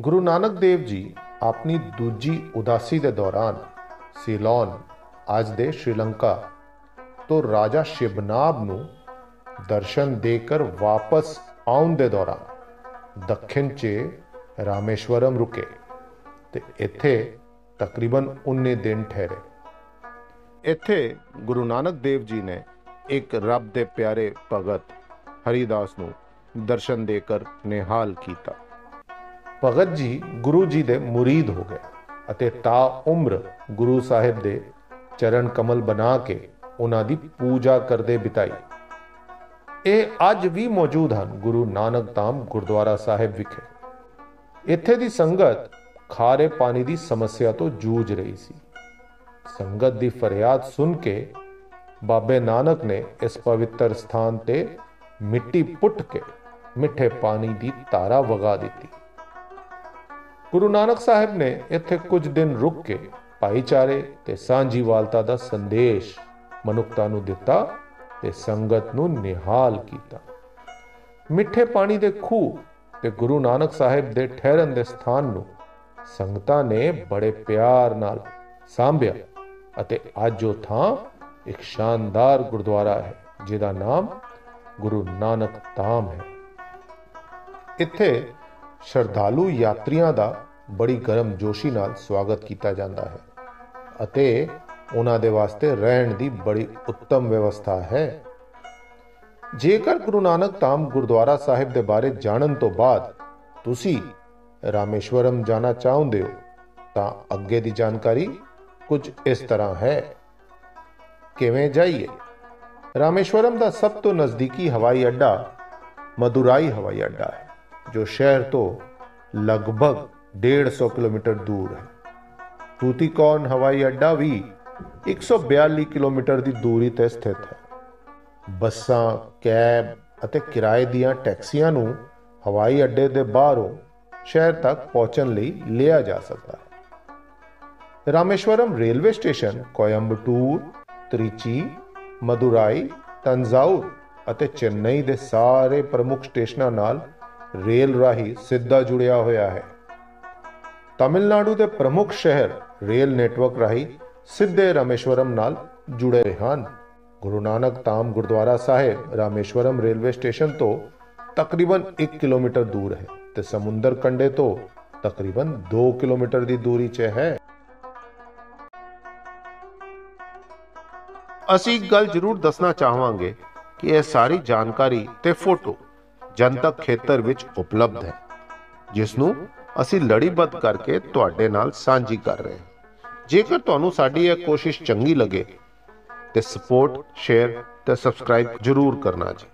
ਗੁਰੂ ਨਾਨਕ ਦੇਵ ਜੀ ਆਪਣੀ ਦੂਜੀ ਉਦਾਸੀ ਦੇ ਦੌਰਾਨ ਸੀਲੋਨ, ਅੱਜ ਦੇ ਸ਼੍ਰੀਲੰਕਾ ਤੋਂ ਰਾਜਾ ਸ਼ਿਬਨਾਬ ਨੂੰ ਦਰਸ਼ਨ ਦੇ ਕਰ ਵਾਪਸ ਆਉਣ ਦੇ ਦੌਰਾਨ ਦੱਖਣ 'ਚ ਰਾਮੇਸ਼ਵਰਮ ਰੁਕੇ ਤੇ ਇੱਥੇ ਤਕਰੀਬਨ 19 ਦਿਨ ਠਹਿਰੇ। ਇੱਥੇ ਗੁਰੂ ਨਾਨਕ ਦੇਵ ਜੀ ਨੇ ਇੱਕ ਰੱਬ ਦੇ ਪਿਆਰੇ ਭਗਤ ਹਰੀਦਾਸ ਨੂੰ ਦਰਸ਼ਨ ਦੇ ਕਰ ਨਿਹਾਲ ਕੀਤਾ। ਭਗਤ ਜੀ ਗੁਰੂ ਜੀ ਦੇ ਮੁਰੀਦ ਹੋ ਗਏ ਅਤੇ ਤਾ ਉਮਰ ਗੁਰੂ ਸਾਹਿਬ ਦੇ ਚਰਨ ਕਮਲ ਬਣਾ ਕੇ ਉਹਨਾਂ ਦੀ ਪੂਜਾ ਕਰਦੇ ਬਿਤਾਈ। ਇਹ ਅੱਜ ਵੀ ਮੌਜੂਦ ਹਨ ਗੁਰੂ ਨਾਨਕ ਧਾਮ ਗੁਰਦੁਆਰਾ ਸਾਹਿਬ ਵਿਖੇ। ਇੱਥੇ ਦੀ ਸੰਗਤ ਖਾਰੇ ਪਾਣੀ ਦੀ ਸਮੱਸਿਆ ਤੋਂ ਜੂਝ ਰਹੀ ਸੀ। ਸੰਗਤ ਦੀ ਫਰਿਆਦ ਸੁਣ ਕੇ ਬਾਬੇ ਨਾਨਕ ਨੇ ਇਸ ਪਵਿੱਤਰ ਸਥਾਨ ਤੇ ਮਿੱਟੀ ਪੁੱਟ ਕੇ ਮਿੱਠੇ ਪਾਣੀ ਦੀ ਧਾਰਾ ਵਗਾ ਦਿੱਤੀ। ਗੁਰੂ ਨਾਨਕ ਸਾਹਿਬ ਨੇ ਇੱਥੇ ਕੁਝ ਦਿਨ ਰੁਕ ਕੇ ਭਾਈਚਾਰੇ ਤੇ ਸਾਂਝੀਵਾਲਤਾ ਦਾ ਸੰਦੇਸ਼ ਮਨੁੱਖਤਾ ਨੂੰ ਦਿੱਤਾ ਤੇ ਸੰਗਤ ਨੂੰ ਨਿਹਾਲ ਕੀਤਾ। ਮਿੱਠੇ ਪਾਣੀ ਦੇ ਖੂਹ ਤੇ ਗੁਰੂ ਨਾਨਕ ਸਾਹਿਬ ਦੇ ਠਹਿਰਨ ਦੇ ਸਥਾਨ ਨੂੰ ਸੰਗਤਾਂ ਨੇ ਬੜੇ ਪਿਆਰ ਨਾਲ ਸਾਂਭਿਆ। ਅਤੇ ਅੱਜ ਉਹ ਥਾਂ ਇੱਕ ਸ਼ਾਨਦਾਰ ਗੁਰਦੁਆਰਾ ਹੈ, ਜਿਹਦਾ ਨਾਮ ਗੁਰੂ ਨਾਨਕ ਧਾਮ ਹੈ। ਇੱਥੇ ਸ਼ਰਧਾਲੂ ਯਾਤਰੀਆਂ ਦਾ ਬੜੀ ਗਰਮ ਜੋਸ਼ੀ ਨਾਲ ਸਵਾਗਤ ਕੀਤਾ ਜਾਂਦਾ ਹੈ ਅਤੇ ਉਹਨਾਂ ਦੇ ਵਾਸਤੇ ਰਹਿਣ ਦੀ ਬੜੀ ਉੱਤਮ ਵਿਵਸਥਾ ਹੈ। ਜੇਕਰ ਗੁਰੂ ਨਾਨਕ ਧਾਮ ਗੁਰਦੁਆਰਾ ਸਾਹਿਬ ਦੇ ਬਾਰੇ ਜਾਣਨ ਤੋਂ ਬਾਅਦ ਤੁਸੀਂ ਰਾਮੇਸ਼ਵਰਮ ਜਾਣਾ ਚਾਹੁੰਦੇ ਹੋ, ਤਾਂ ਅੱਗੇ ਦੀ ਜਾਣਕਾਰੀ ਕੁਝ ਇਸ ਤਰ੍ਹਾਂ ਹੈ। ਕਿਵੇਂ ਜਾਈਏ? ਰਾਮੇਸ਼ਵਰਮ ਦਾ ਸਭ ਤੋਂ ਨਜ਼ਦੀਕੀ ਹਵਾਈ ਅੱਡਾ ਮਦੁਰਾਈ ਹਵਾਈ ਅੱਡਾ ਹੈ, ਜੋ ਸ਼ਹਿਰ ਤੋਂ ਲਗਭਗ 150 ਕਿਲੋਮੀਟਰ ਦੂਰ ਹੈ। ਤੂਤੀਕੌਨ ਹਵਾਈ ਅੱਡਾ ਵੀ 142 ਕਿਲੋਮੀਟਰ ਦੀ ਦੂਰੀ ਤੇ ਸਥਿਤ ਹੈ। ਬੱਸਾਂ, ਕੈਬ ਅਤੇ ਕਿਰਾਏ ਦੀਆਂ ਟੈਕਸੀਆਂ ਨੂੰ ਹਵਾਈ ਅੱਡੇ ਦੇ ਬਾਹਰੋਂ ਸ਼ਹਿਰ ਤੱਕ ਪਹੁੰਚਣ ਲਈ ਲਿਆ ਜਾ ਸਕਦਾ ਹੈ। ਰਾਮੇਸ਼ਵਰਮ ਰੇਲਵੇ ਸਟੇਸ਼ਨ ਕੋਇੰਬਟੂਰ ਤ੍ਰਿਚੀ ਮਦੁਰਾਈ ਤੰਜਾਉਰ ਅਤੇ ਚੇਨਈ ਦੇ ਸਾਰੇ ਪ੍ਰਮੁੱਖ ਸਟੇਸ਼ਨਾਂ ਨਾਲ ਰੇਲ ਰਾਹੀਂ ਸਿੱਧਾ ਜੁੜਿਆ ਹੋਇਆ ਹੈ ਤਾਮਿਲਨਾਡੂ ਦੇ ਪ੍ਰਮੁੱਖ ਸ਼ਹਿਰ ਰੇਲ ਨੈਟਵਰਕ ਰਾਹੀਂ ਸਿੱਧੇ ਰਾਮੇਸ਼ਵਰਮ ਨਾਲ ਜੁੜੇ ਹਨ ਗੁਰੂ ਨਾਨਕ ਧਾਮ ਗੁਰਦੁਆਰਾ ਸਾਹਿਬ ਰਾਮੇਸ਼ਵਰਮ ਰੇਲਵੇ ਸਟੇਸ਼ਨ ਤੋਂ ਤਕਰੀਬਨ 1 ਕਿਲੋਮੀਟਰ ਦੂਰ ਹੈ ਤੇ ਸਮੁੰਦਰ ਕੰਢੇ ਤੋਂ ਤਕਰੀਬਨ 2 ਕਿਲੋਮੀਟਰ ਦੀ ਦੂਰੀ 'ਚ ਹੈ ਅਸੀਂ ਇੱਕ ਗੱਲ ਜ਼ਰੂਰ ਦੱਸਣਾ ਚਾਹਾਂਗੇ ਕਿ ਇਹ ਸਾਰੀ ਜਾਣਕਾਰੀ ਤੇ ਫੋਟੋ ਜਨਤਕ ਖੇਤਰ ਵਿੱਚ ਉਪਲਬਧ ਹੈ, ਜਿਸ ਨੂੰ ਅਸੀਂ ਲੜੀਬੱਧ ਕਰਕੇ ਤੁਹਾਡੇ ਨਾਲ ਸਾਂਝੀ ਕਰ ਰਹੇ ਹਾਂ। ਜੇਕਰ ਤੁਹਾਨੂੰ ਸਾਡੀ ਇਹ ਕੋਸ਼ਿਸ਼ ਚੰਗੀ ਲੱਗੇ ਤੇ ਸਪੋਰਟ ਸ਼ੇਅਰ ਤੇ ਸਬਸਕ੍ਰਾਈਬ ਜ਼ਰੂਰ ਕਰਨਾ ਜੀ।